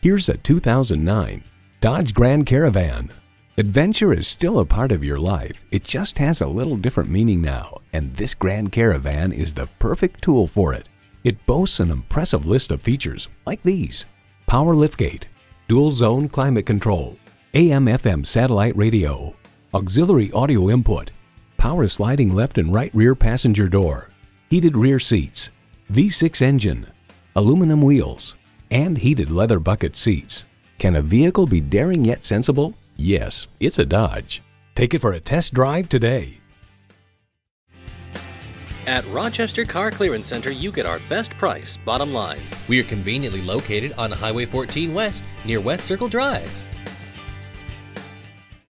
Here's a 2009 Dodge Grand Caravan. Adventure is still a part of your life. It just has a little different meaning now, and this Grand Caravan is the perfect tool for it. It boasts an impressive list of features like these. Power liftgate, dual zone climate control, AM FM satellite radio, auxiliary audio input, power sliding left and right rear passenger door, heated rear seats, V6 engine, aluminum wheels, and heated leather bucket seats. Can a vehicle be daring yet sensible? Yes, it's a Dodge. Take it for a test drive today. At Rochester Car Clearance Center, you get our best price, bottom line. We are conveniently located on Highway 14 West near West Circle Drive.